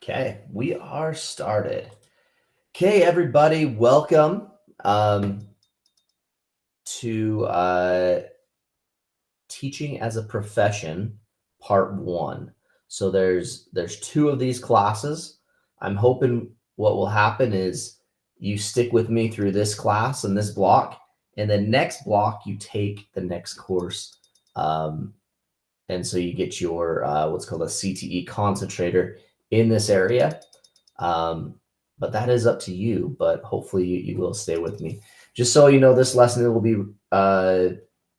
Okay, we are started. Okay, everybody, welcome um, to uh, teaching as a profession, part one. So there's there's two of these classes. I'm hoping what will happen is you stick with me through this class and this block, and the next block you take the next course, um, and so you get your uh, what's called a CTE concentrator in this area. Um, but that is up to you. But hopefully you, you will stay with me. Just so you know, this lesson will be uh,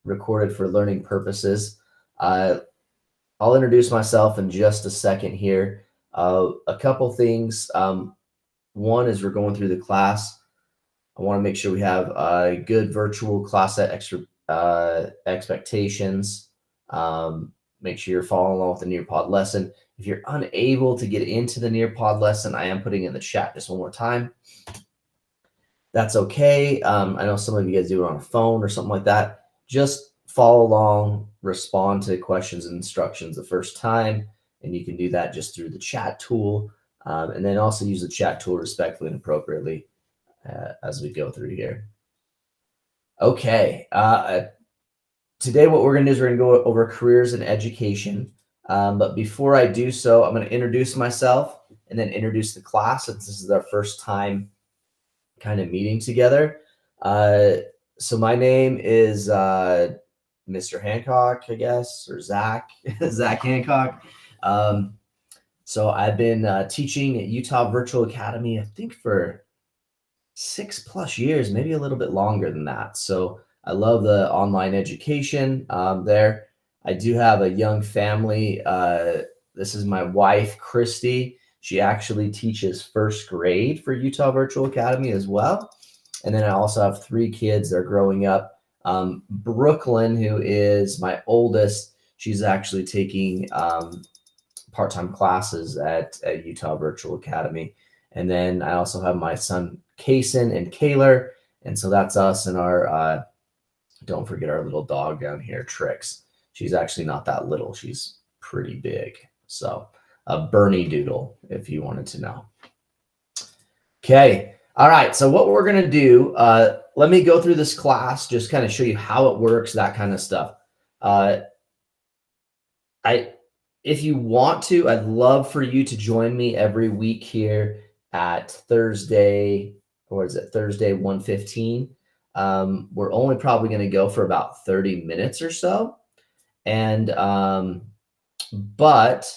recorded for learning purposes. Uh, I'll introduce myself in just a second here. Uh, a couple things. Um, one is we're going through the class. I want to make sure we have a good virtual class set extra uh, expectations. Um, make sure you're following along with the Nearpod lesson. If you're unable to get into the Nearpod lesson, I am putting in the chat just one more time. That's okay. Um, I know some of you guys do it on a phone or something like that. Just follow along, respond to questions and instructions the first time, and you can do that just through the chat tool. Um, and then also use the chat tool respectfully and appropriately uh, as we go through here. Okay. Uh, today, what we're going to do is we're going to go over careers and education. Um, but before I do so, I'm going to introduce myself and then introduce the class since this is our first time kind of meeting together. Uh, so my name is uh, Mr. Hancock, I guess, or Zach, Zach Hancock. Um, so I've been uh, teaching at Utah Virtual Academy, I think for six plus years, maybe a little bit longer than that. So I love the online education um, there. I do have a young family. Uh, this is my wife, Christy. She actually teaches first grade for Utah Virtual Academy as well. And then I also have three kids that are growing up. Um, Brooklyn, who is my oldest, she's actually taking um, part time classes at, at Utah Virtual Academy. And then I also have my son, Kason and Kaler. And so that's us and our, uh, don't forget our little dog down here, Trix. She's actually not that little, she's pretty big. So, a Bernedoodle, if you wanted to know. Okay. All right. So, what we're going to do, uh, let me go through this class, just kind of show you how it works, that kind of stuff. Uh, I, if you want to, I'd love for you to join me every week here at Thursday, or is it Thursday 115? Um, we're only probably going to go for about 30 minutes or so. And, um, but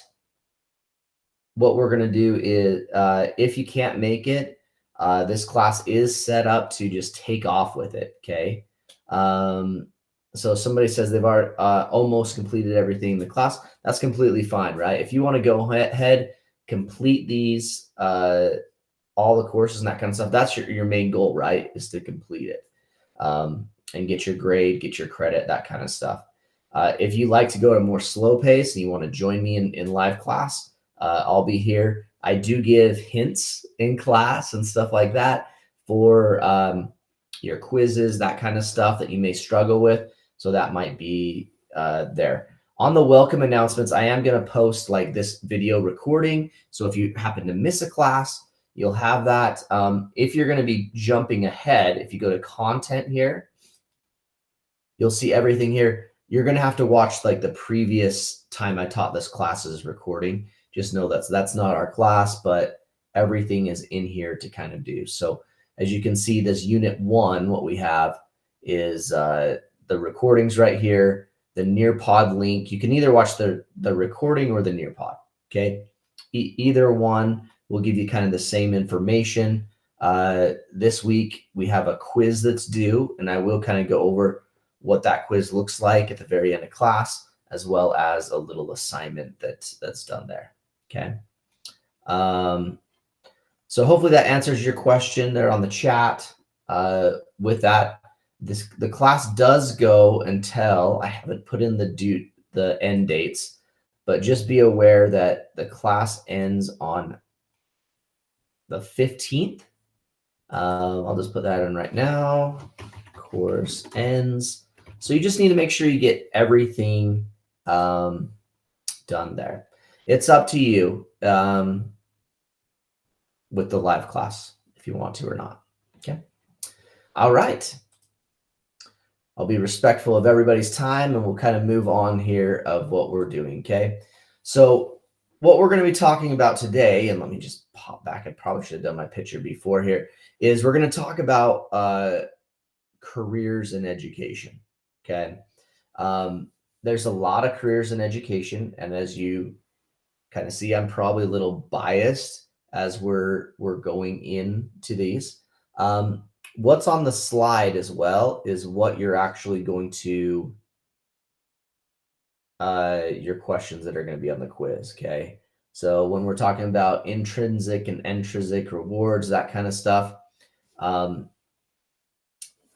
what we're going to do is uh, if you can't make it, uh, this class is set up to just take off with it. Okay. Um, so somebody says they've already, uh, almost completed everything in the class. That's completely fine, right? If you want to go ahead, complete these, uh, all the courses and that kind of stuff, that's your, your main goal, right? Is to complete it um, and get your grade, get your credit, that kind of stuff. Uh, if you like to go at a more slow pace and you want to join me in, in live class, uh, I'll be here. I do give hints in class and stuff like that for um, your quizzes, that kind of stuff that you may struggle with. So that might be uh, there. On the welcome announcements, I am going to post like this video recording. So if you happen to miss a class, you'll have that. Um, if you're going to be jumping ahead, if you go to content here, you'll see everything here. You're going to have to watch like the previous time I taught this class's recording just know that's that's not our class, but everything is in here to kind of do. So as you can see, this unit one, what we have is uh, the recordings right here, the Nearpod link. You can either watch the, the recording or the Nearpod, okay? E either one will give you kind of the same information. Uh, this week, we have a quiz that's due, and I will kind of go over what that quiz looks like at the very end of class, as well as a little assignment that, that's done there. Okay. Um, so hopefully that answers your question there on the chat. Uh, with that, this the class does go until I haven't put in the due the end dates, but just be aware that the class ends on the 15th. Um, I'll just put that in right now. Course ends. So you just need to make sure you get everything um, done there it's up to you. Um, with the live class if you want to or not. Okay. All right. I'll be respectful of everybody's time and we'll kind of move on here of what we're doing. Okay. So, what we're going to be talking about today, and let me just pop back. I probably should have done my picture before here, is we're going to talk about uh, careers in education. Okay. Um, there's a lot of careers in education. And as you kind of see, I'm probably a little biased as we're we're going into these. Um, what's on the slide as well is what you're actually going to uh, your questions that are going to be on the quiz. Okay. So when we're talking about intrinsic and extrinsic rewards, that kind of stuff, um,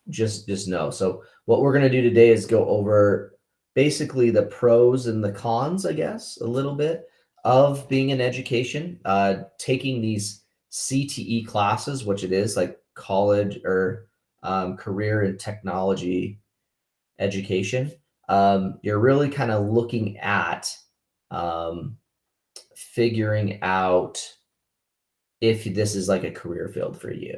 just just know. So what we're going to do today is go over basically the pros and the cons, I guess, a little bit of being in education, uh, taking these CTE classes, which it is like college or um, career and technology education. Um, you're really kind of looking at um, figuring out if this is like a career field for you.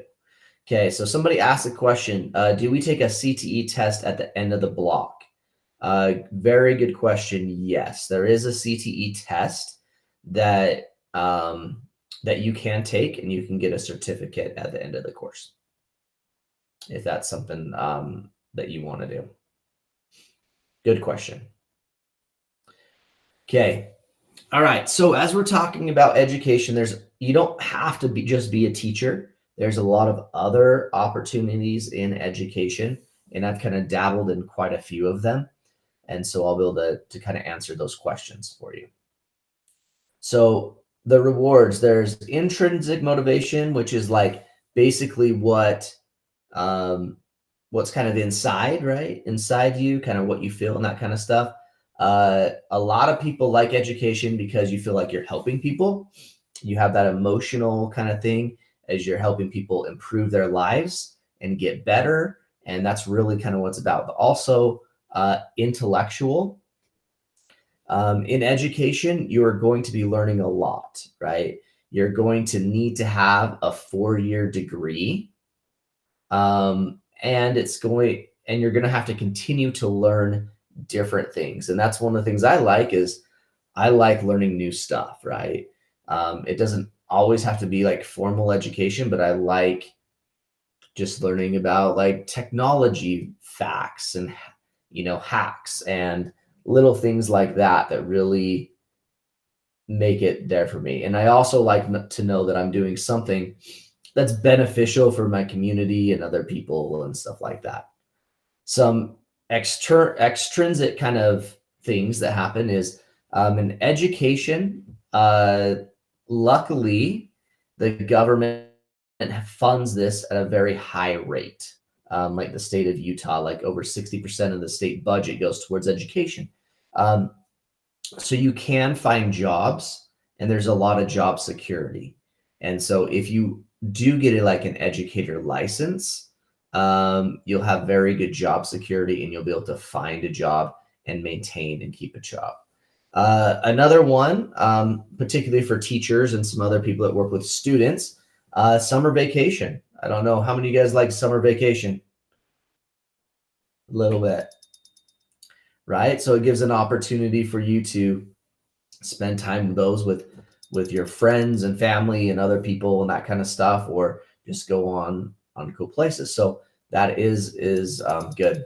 Okay, so somebody asked a question uh, Do we take a CTE test at the end of the block? Uh, very good question. Yes, there is a CTE test that um, that you can take, and you can get a certificate at the end of the course if that's something um, that you want to do. Good question. Okay. All right. So as we're talking about education, there's you don't have to be just be a teacher. There's a lot of other opportunities in education, and I've kind of dabbled in quite a few of them. And so I'll be able to, to kind of answer those questions for you. So the rewards, there's intrinsic motivation, which is like basically what um what's kind of inside, right? Inside you, kind of what you feel and that kind of stuff. Uh, a lot of people like education because you feel like you're helping people. You have that emotional kind of thing as you're helping people improve their lives and get better. And that's really kind of what's about. But also uh, intellectual. Um, in education, you are going to be learning a lot, right? You're going to need to have a four year degree. Um, and it's going, and you're going to have to continue to learn different things. And that's one of the things I like is I like learning new stuff, right? Um, it doesn't always have to be like formal education, but I like just learning about like technology facts and you know hacks and little things like that that really make it there for me. And I also like to know that I'm doing something that's beneficial for my community and other people and stuff like that. Some exter- extrinsic kind of things that happen is um, in education, uh, luckily, the government funds this at a very high rate. Um, like the state of Utah, like over 60% of the state budget goes towards education. Um, so you can find jobs and there's a lot of job security. And so if you do get a, like an educator license, um, you'll have very good job security and you'll be able to find a job and maintain and keep a job. Uh, another one, um, particularly for teachers and some other people that work with students, uh, summer vacation. I don't know how many of you guys like summer vacation. A little bit, right? So it gives an opportunity for you to spend time with those with with your friends and family and other people and that kind of stuff, or just go on on cool places. So that is is um, good.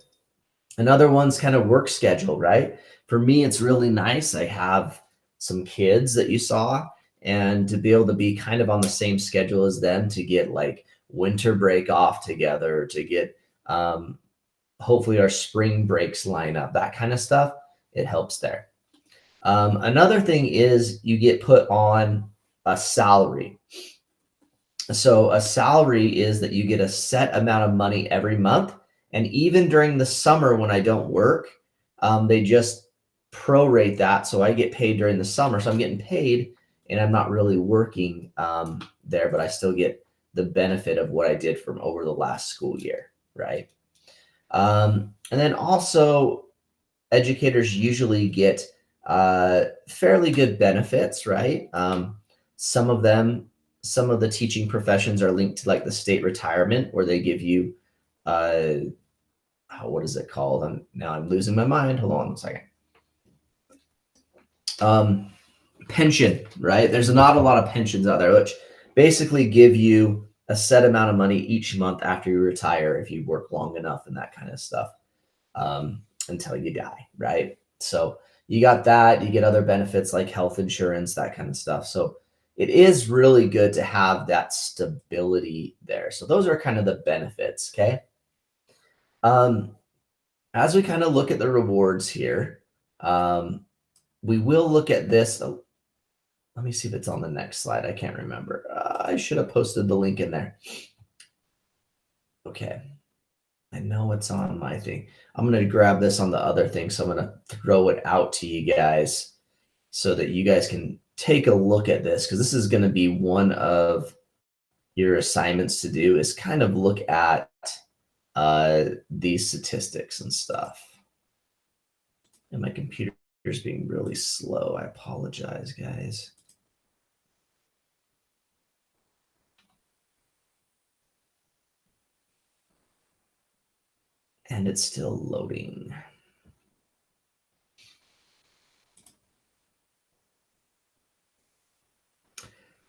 Another one's kind of work schedule, right? For me, it's really nice. I have some kids that you saw, and to be able to be kind of on the same schedule as them to get like winter break off together, to get um, hopefully our spring breaks line up, that kind of stuff. It helps there. Um, another thing is you get put on a salary. So a salary is that you get a set amount of money every month. And even during the summer when I don't work, um, they just prorate that. So I get paid during the summer. So I'm getting paid and I'm not really working um, there, but I still get the benefit of what I did from over the last school year, right? Um, and then also, educators usually get uh, fairly good benefits, right? Um, some of them some of the teaching professions are linked to like the state retirement where they give you uh what is it called? I'm now i'm losing my mind. Hold on a second. Um pension right? There's not a lot of pensions out there which basically give you a set amount of money each month after you retire if you work long enough and that kind of stuff um, until you die right? So you got that you get other benefits like health insurance that kind of stuff so it is really good to have that stability there. So those are kind of the benefits. Okay. Um, as we kind of look at the rewards here, um, we will look at this. Uh, let me see if it's on the next slide. I can't remember. Uh, I should have posted the link in there. Okay. I know it's on my thing. I'm going to grab this on the other thing. So I'm going to throw it out to you guys so that you guys can take a look at this because this is going to be one of your assignments to do is kind of look at uh, these statistics and stuff. And my computer is being really slow. I apologize, guys. And it's still loading.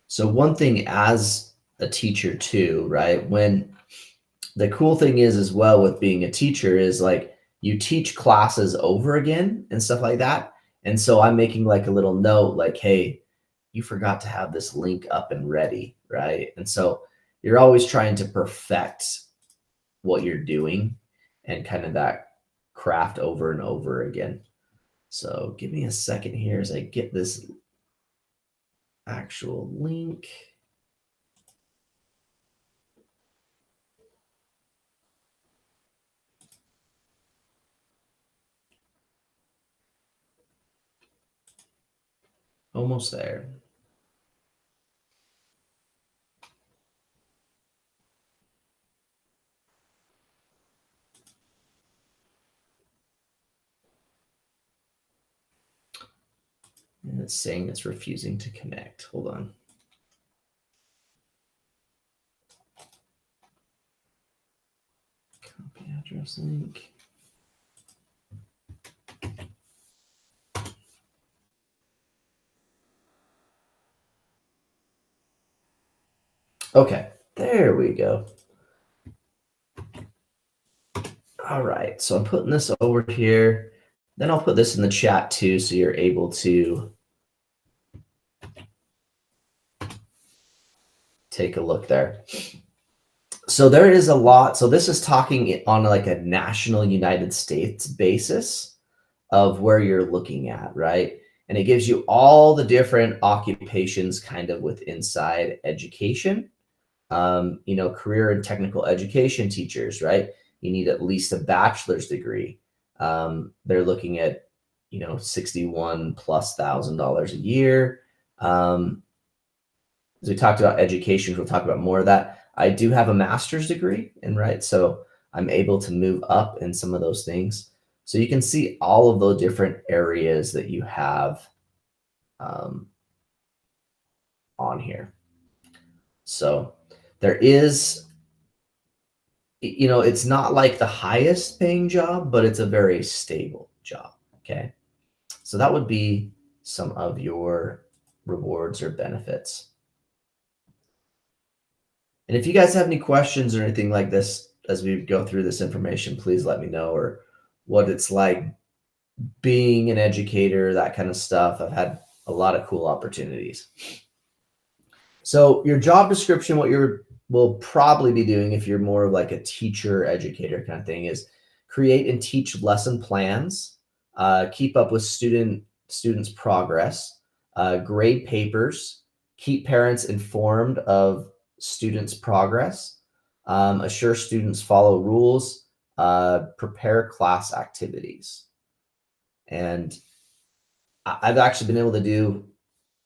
So one thing as a teacher too, right? When the cool thing is as well with being a teacher is like you teach classes over again and stuff like that. And so I'm making like a little note like, hey, you forgot to have this link up and ready, right? And so you're always trying to perfect what you're doing and kind of that craft over and over again. So give me a second here as I get this actual link. Almost there. And it's saying it's refusing to connect. Hold on. Copy address link. Okay, there we go. All right, so I'm putting this over here. Then I'll put this in the chat too, so you're able to take a look there. So there is a lot. So this is talking on like a national United States basis of where you're looking at, right? And it gives you all the different occupations kind of with inside education. Um, you know, career and technical education teachers, right? You need at least a bachelor's degree. Um, they're looking at, you know, 61 plus thousand dollars a year. Um, as we talked about education, we'll talk about more of that. I do have a master's degree and right, so I'm able to move up in some of those things. So you can see all of the different areas that you have um, on here. So there is, you know, it's not like the highest paying job, but it's a very stable job. Okay. So that would be some of your rewards or benefits. And if you guys have any questions or anything like this as we go through this information, please let me know or what it's like being an educator, that kind of stuff. I've had a lot of cool opportunities. So your job description, what you will probably be doing if you're more of like a teacher educator kind of thing is create and teach lesson plans, uh, keep up with student students progress, uh, grade papers, keep parents informed of students' progress, um, assure students follow rules, uh, prepare class activities. And I've actually been able to do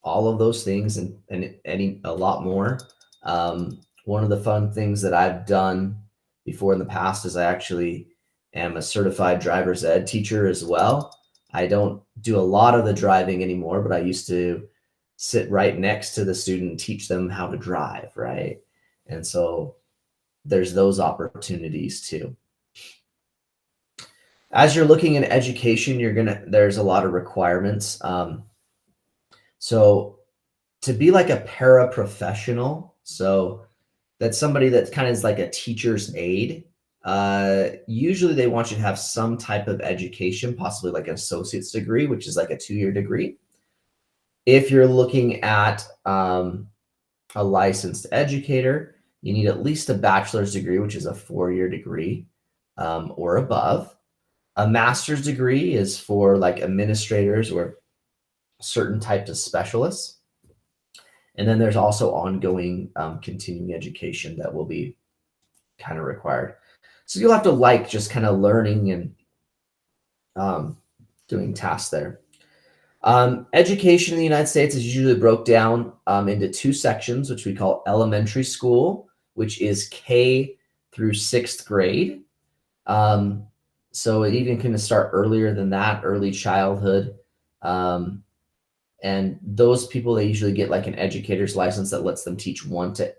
all of those things and, and any a lot more. Um, one of the fun things that I've done before in the past is I actually am a certified driver's ed teacher as well. I don't do a lot of the driving anymore, but I used to sit right next to the student teach them how to drive, right? And so there's those opportunities too. As you're looking in education, you're gonna there's a lot of requirements. Um, so to be like a paraprofessional, so that's somebody that kind of is like a teacher's aide. Uh, usually they want you to have some type of education, possibly like an associate's degree, which is like a two-year degree. If you're looking at um, a licensed educator, you need at least a bachelor's degree, which is a four-year degree um, or above. A master's degree is for like administrators or certain types of specialists. And then there's also ongoing um, continuing education that will be kind of required. So you'll have to like just kind of learning and um, doing tasks there. Um, education in the United States is usually broke down um, into two sections, which we call elementary school, which is K through sixth grade. Um, so it even can start earlier than that, early childhood. Um, and those people, they usually get like an educator's license that lets them teach one to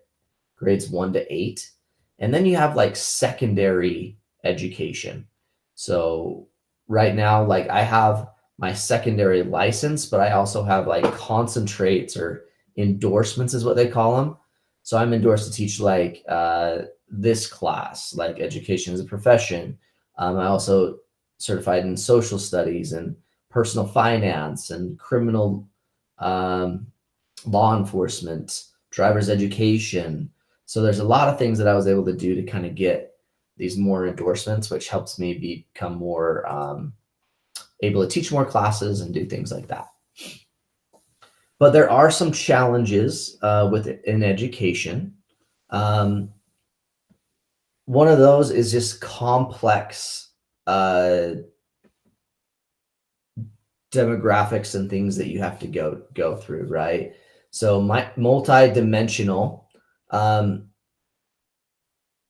grades one to eight. And then you have like secondary education. So right now, like I have my secondary license, but I also have like concentrates or endorsements is what they call them. So I'm endorsed to teach like uh, this class, like education as a profession. Um, I also certified in social studies and personal finance and criminal um, law enforcement, driver's education. So there's a lot of things that I was able to do to kind of get these more endorsements, which helps me become more um, able to teach more classes and do things like that. But there are some challenges uh, with in education. Um, one of those is just complex uh, demographics and things that you have to go go through, right? So my multi-dimensional. Um,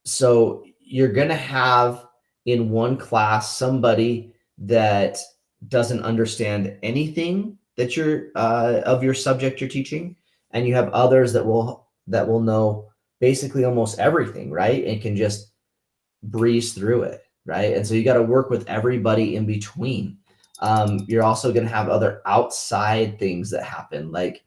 so you're gonna have in one class somebody that doesn't understand anything that you're uh, of your subject you're teaching, and you have others that will that will know basically almost everything, right? And can just breeze through it, right? And so you got to work with everybody in between. Um, you're also going to have other outside things that happen. Like,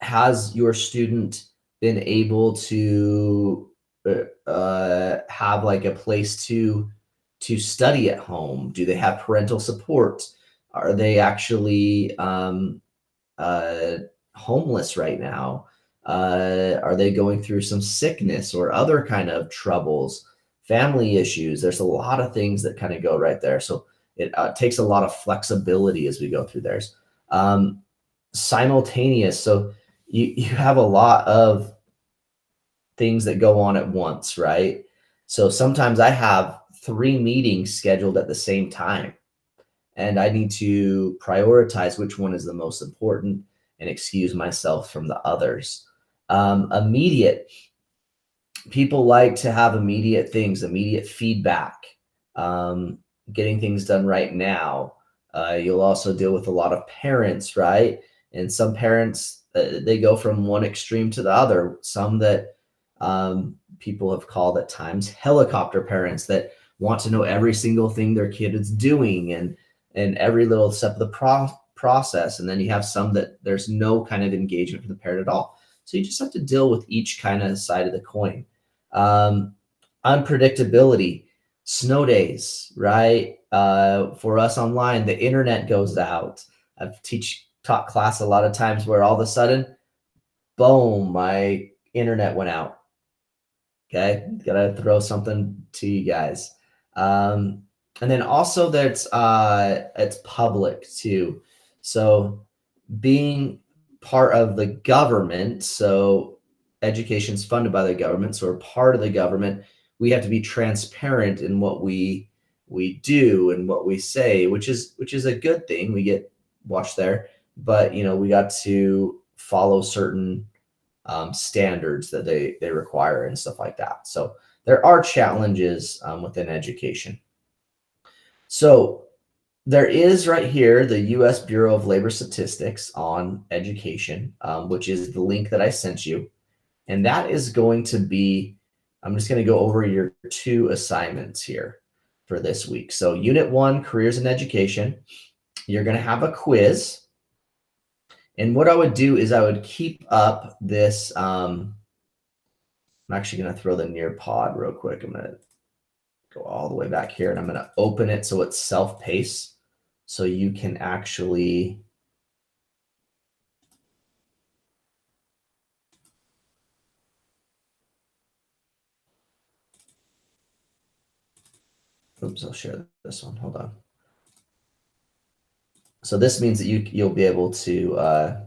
has your student been able to uh, uh, have like a place to to study at home? Do they have parental support? Are they actually um, uh, homeless right now? Uh, are they going through some sickness or other kind of troubles, family issues? There's a lot of things that kind of go right there. So it uh, takes a lot of flexibility as we go through theirs. Um, simultaneous. So you, you have a lot of things that go on at once, right? So sometimes I have three meetings scheduled at the same time and I need to prioritize which one is the most important and excuse myself from the others. Um, immediate. People like to have immediate things, immediate feedback. Um, getting things done right now. Uh, you'll also deal with a lot of parents, right? And some parents, uh, they go from one extreme to the other. Some that um, people have called at times helicopter parents that want to know every single thing their kid is doing and and every little step of the pro- process. And then you have some that there's no kind of engagement from the parent at all. So you just have to deal with each kind of side of the coin. Um, unpredictability snow days, right? Uh, for us online, the internet goes out. I've teach taught class a lot of times where all of a sudden, boom, my internet went out. Okay, gotta throw something to you guys. Um, and then also that's uh, it's public too. So being part of the government, so education is funded by the government, so we're part of the government we have to be transparent in what we we do and what we say, which is which is a good thing. We get watched there, but you know we got to follow certain um, standards that they they require and stuff like that. So there are challenges um, within education. So there is right here the U.S. Bureau of Labor Statistics on education, um, which is the link that I sent you. And that is going to be, I'm just going to go over your two assignments here for this week. So, Unit One, Careers in Education, you're going to have a quiz. And what I would do is I would keep up this. Um, I'm actually going to throw the Nearpod real quick. I'm going to go all the way back here and I'm going to open it so it's self-paced so you can actually Oops, I'll share this one. Hold on. So this means that you you'll be able to uh,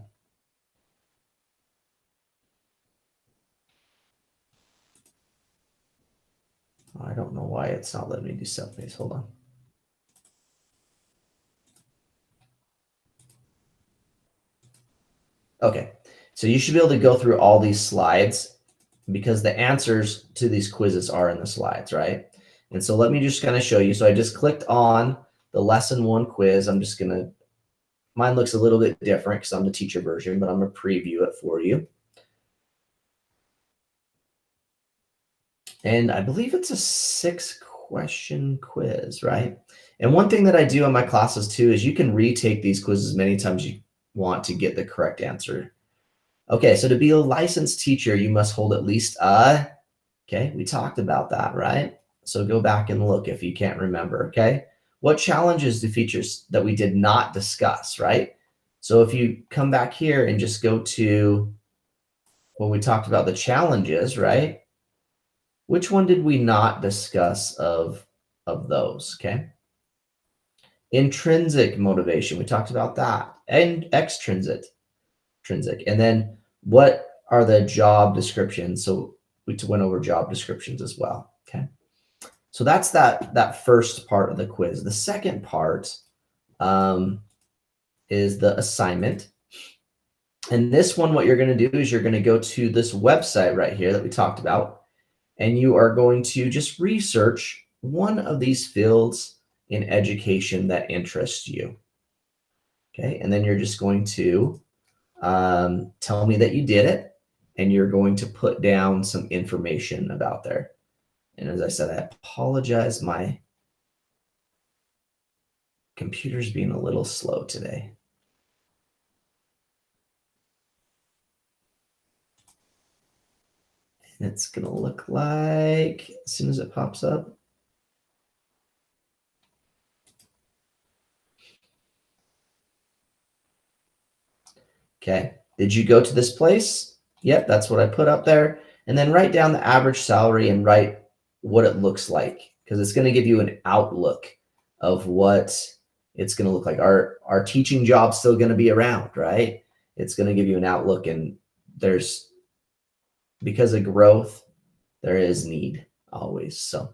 I don't know why it's not letting me do self-paced. Hold on. Okay, so you should be able to go through all these slides because the answers to these quizzes are in the slides, right? And so let me just kind of show you. So I just clicked on the lesson one quiz. I'm just going to, mine looks a little bit different because I'm the teacher version, but I'm going to preview it for you. And I believe it's a six question quiz, right? And one thing that I do in my classes too is you can retake these quizzes many times you want to get the correct answer. Okay, so to be a licensed teacher, you must hold at least a, okay, we talked about that, right? So go back and look if you can't remember, okay? What challenges do features that we did not discuss, right? So if you come back here and just go to when we talked about the challenges, right? Which one did we not discuss of, of those, okay? Intrinsic motivation, we talked about that. And extrinsic, intrinsic. And then what are the job descriptions? So we went over job descriptions as well, okay? So that's that that first part of the quiz. The second part um, is the assignment. And this one, what you're going to do is you're going to go to this website right here that we talked about, and you are going to just research one of these fields in education that interests you. Okay, and then you're just going to um, tell me that you did it, and you're going to put down some information about there. And as I said, I apologize. My computer's being a little slow today. It's going to look like, as soon as it pops up, Okay. Did you go to this place? Yep, that's what I put up there. And then write down the average salary and write what it looks like because it's going to give you an outlook of what it's going to look like. Our our teaching job still going to be around, right? It's going to give you an outlook and there's because of growth, there is need always. So,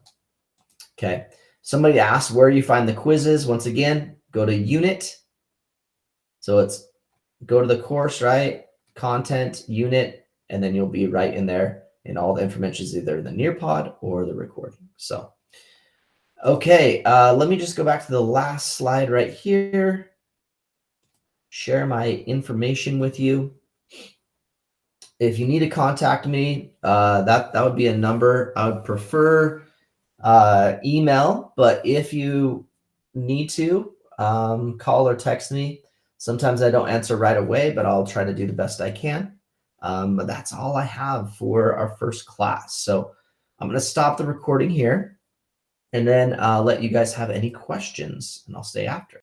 okay. Somebody asked where you find the quizzes. Once again, go to unit. So it's go to the course, right? Content, unit, and then you'll be right in there and all the information is either the Nearpod or the recording. So, okay, uh, let me just go back to the last slide right here. Share my information with you. If you need to contact me, uh, that, that would be a number. I would prefer uh, email, but if you need to, um, call or text me. Sometimes I don't answer right away, but I'll try to do the best I can. Um, but that's all I have for our first class. So I'm going to stop the recording here and then uh, let you guys have any questions and I'll stay after.